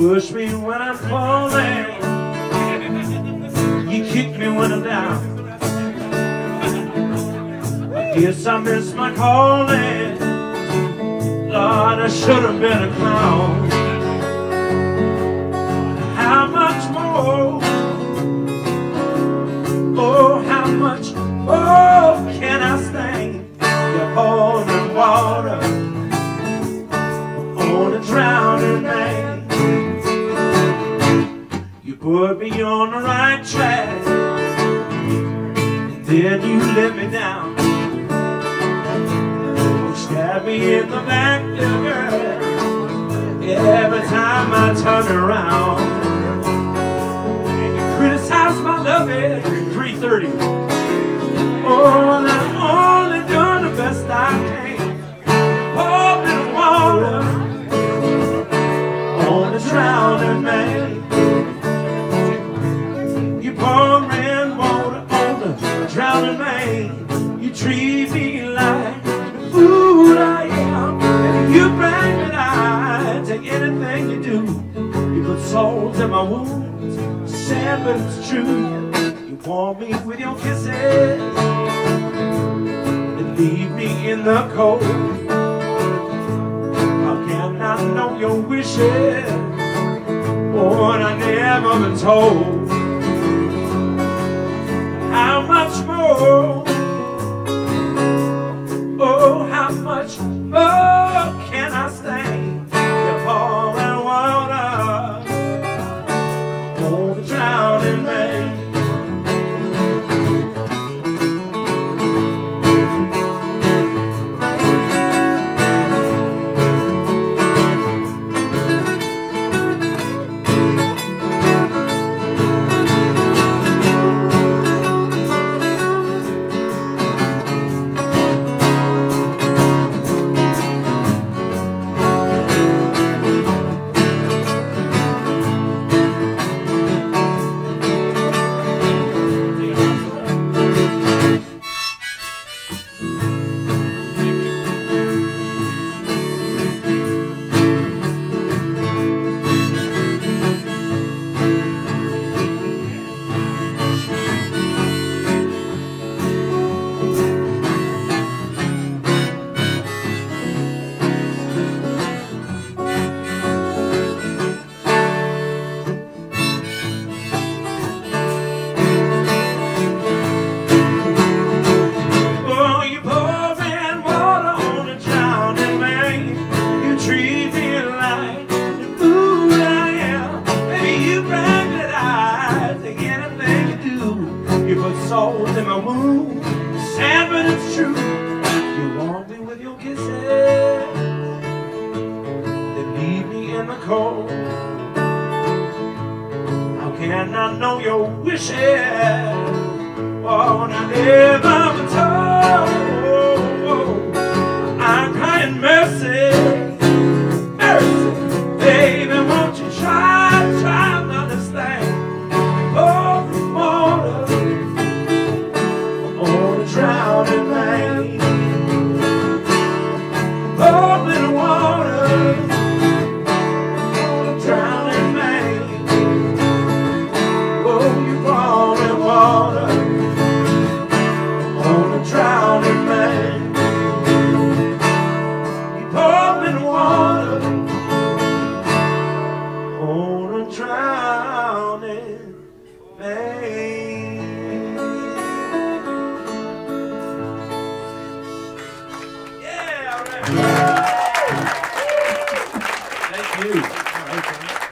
push me when I'm falling. You kick me when I'm down. I guess I missed my calling. Lord, I should have been a clown. How much more? Oh, how much more can I stand? You're pouring water and then you let me down. You stab me in the back, girl, every time I turn around. You criticize my love at 3:30. Oh, and I've only the best I can. Water on a drowning man. You treat me like the I am. And you brag that I take anything you do. You put salt in my wounds, sad but it's true. You warm me with your kisses and leave me in the cold. How can I know your wishes? What I never been told. In my wound, sad but it's true. You warm me with your kisses, then leave me in the cold. How can I know your wishes? Oh, I never told. Thank you.